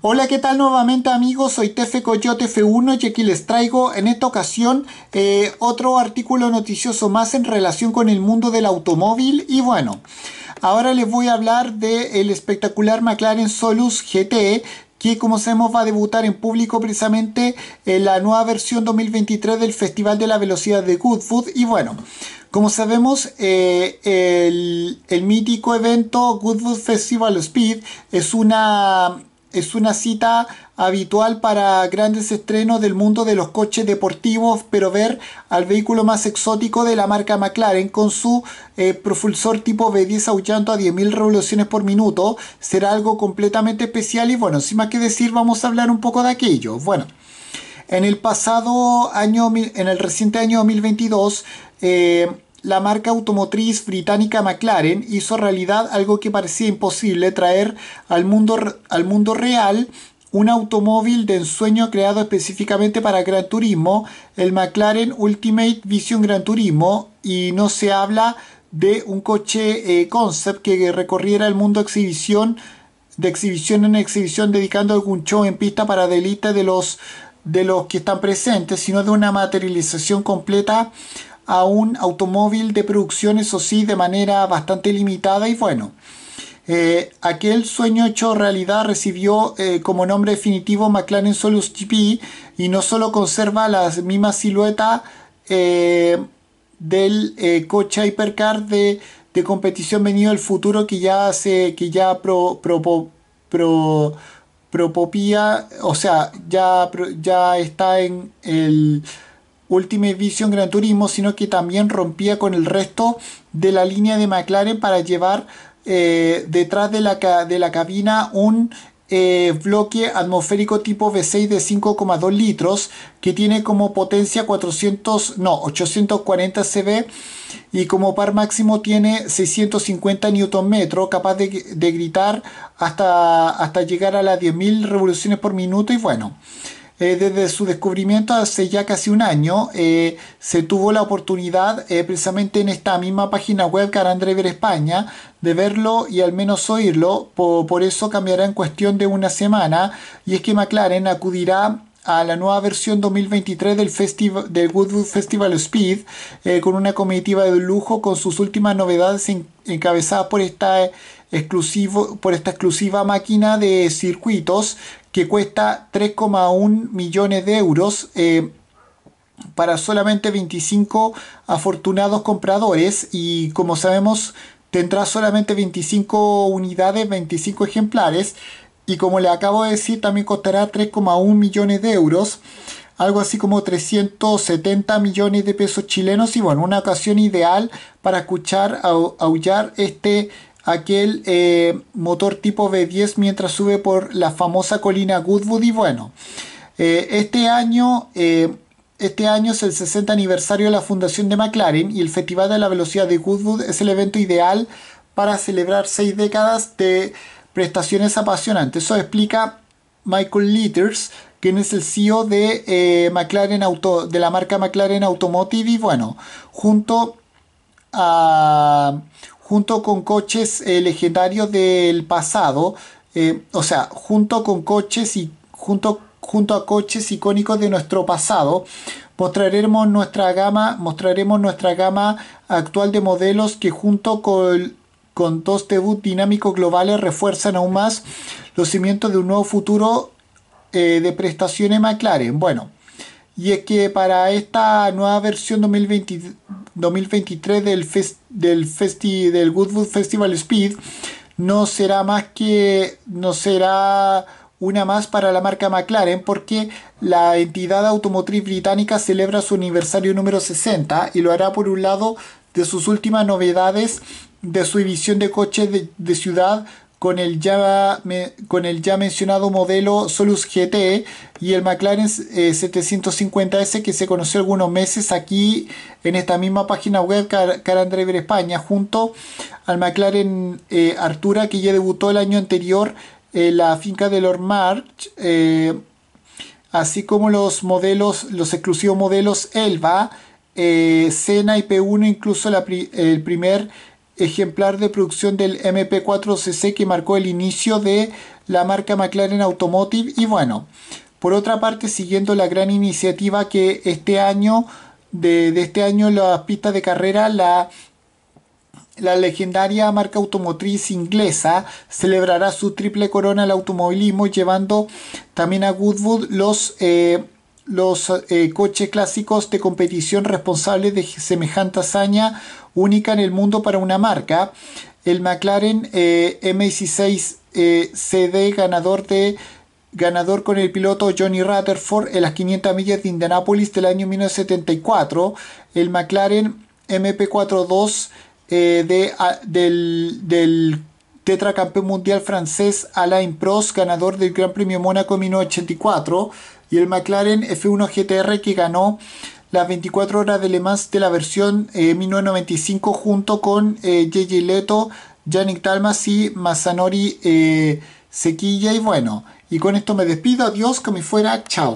Hola, ¿qué tal nuevamente amigos? Soy Tefe Coyote F1 y aquí les traigo en esta ocasión eh, otro artículo noticioso más en relación con el mundo del automóvil y bueno, ahora les voy a hablar del espectacular McLaren Solus GT que como sabemos va a debutar en público precisamente en la nueva versión 2023 del Festival de la Velocidad de Goodwood y bueno, como sabemos, eh, el, el, mítico evento Goodwood Festival Speed es una, es una cita habitual para grandes estrenos del mundo de los coches deportivos, pero ver al vehículo más exótico de la marca McLaren con su eh, propulsor tipo V10 aullando a 10.000 revoluciones por minuto será algo completamente especial y bueno, sin más que decir, vamos a hablar un poco de aquello. Bueno. En el pasado año, en el reciente año 2022, eh, la marca automotriz británica McLaren hizo realidad algo que parecía imposible, traer al mundo, al mundo real un automóvil de ensueño creado específicamente para Gran Turismo, el McLaren Ultimate Vision Gran Turismo, y no se habla de un coche eh, concept que recorriera el mundo exhibición, de exhibición en exhibición, dedicando algún show en pista para delite de los, de los que están presentes, sino de una materialización completa a un automóvil de producción, eso sí, de manera bastante limitada y bueno. Eh, aquel sueño hecho realidad recibió eh, como nombre definitivo McLaren Solus GP y no solo conserva la misma silueta eh, del coche Hypercar de, de, competición venido del futuro que ya se que ya pro, pro, pro, propopía, o sea, ya, ya está en el Ultimate Vision Gran Turismo, sino que también rompía con el resto de la línea de McLaren para llevar eh, detrás de la, de la cabina un eh, bloque atmosférico tipo V6 de 5,2 litros que tiene como potencia 400, no, 840 cb y como par máximo tiene 650 Nm, capaz de, de gritar hasta, hasta llegar a las 10.000 revoluciones por minuto y bueno. Eh, desde su descubrimiento hace ya casi un año, eh, se tuvo la oportunidad, eh, precisamente en esta misma página web Caran Driver España, de verlo y al menos oírlo. Por, eso cambiará en cuestión de una semana. Y es que McLaren acudirá a la nueva versión 2023 del, festival, del Woodwood Festival Speed con una comitiva de lujo con sus últimas novedades encabezadas esta, exclusivo, por esta exclusiva máquina de circuitos que cuesta 3,1 millones de euros eh, para solamente 25 afortunados compradores. Y como sabemos tendrá solamente 25 unidades, 25 ejemplares. Y como le acabo de decir también costará 3,1 millones de euros algo así como 370 millones de pesos chilenos. Y bueno, una ocasión ideal para escuchar aullar este aquel eh, motor tipo V10 mientras sube por la famosa colina Goodwood y bueno, eh, este año... Eh, este año es el 60 aniversario de la fundación de McLaren y el Festival de la Velocidad de Goodwood es el evento ideal para celebrar seis décadas de prestaciones apasionantes. Eso explica Michael Litters, quien es el CEO de, McLaren Auto, de la marca McLaren Automotive y bueno, junto a, junto con coches eh, legendarios del pasado, eh, o sea, junto con coches y junto, junto a coches icónicos de nuestro pasado, mostraremos nuestra gama, mostraremos nuestra gama actual de modelos que junto con, con dos debut dinámicos globales refuerzan aún más los cimientos de un nuevo futuro eh, de prestaciones McLaren. Bueno, y es que para esta nueva versión 2020, 2023 del, del, festi del Goodwood Festival Speed no será más que no será una más para la marca McLaren porque la entidad automotriz británica celebra su aniversario número 60 y lo hará por un lado de sus últimas novedades de su división de coches de ciudad con el ya, con el ya mencionado modelo Solus GT y el McLaren 750S eh, que se conoció algunos meses aquí en esta misma página web Car, España junto al McLaren eh, Artura que ya debutó el año anterior en la finca de Lord March eh, así como los modelos los exclusivos modelos Elva Sena y P1 incluso el primer ejemplar de producción del MP4CC que marcó el inicio de la marca McLaren Automotive. Y bueno, por otra parte, siguiendo la gran iniciativa que este año, de, este año las pistas de carrera, la, la legendaria marca automotriz inglesa celebrará su triple corona al automovilismo, llevando también a Goodwood los, eh, los eh, coches clásicos de competición responsables de semejante hazaña única en el mundo para una marca. El McLaren eh, M16 CD ganador de ganador con el piloto Johnny Rutherford en las 500 millas de Indianápolis del año 1974, el McLaren MP42 eh, de, del, del tetracampeón mundial francés Alain Prost, ganador del Gran Premio Mónaco 1984, y el McLaren F1 GTR que ganó las 24 horas de Le Mans de la versión 1995 eh, junto con eh, Leto, Yannick Talmas y Masanori Sequilla y bueno, y con esto me despido. Adiós, que me fuera. Chao.